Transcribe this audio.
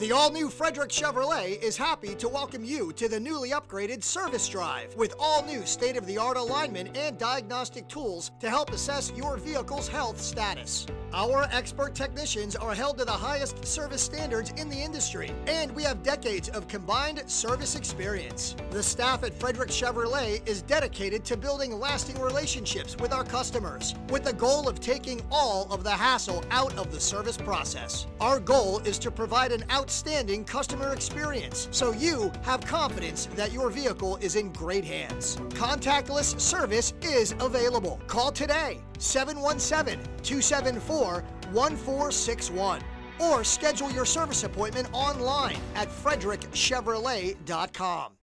The all new Frederick Chevrolet is happy to welcome you to the newly upgraded Service Drive with all new state of the art alignment and diagnostic tools to help assess your vehicle's health status. Our expert technicians are held to the highest service standards in the industry, and we have decades of combined service experience. The staff at Frederick Chevrolet is dedicated to building lasting relationships with our customers with the goal of taking all of the hassle out of the service process. Our goal is to provide an outstanding customer experience so you have confidence that your vehicle is in great hands. Contactless service is available. Call today 717 274 1461 or schedule your service appointment online at frederickchevrolet.com.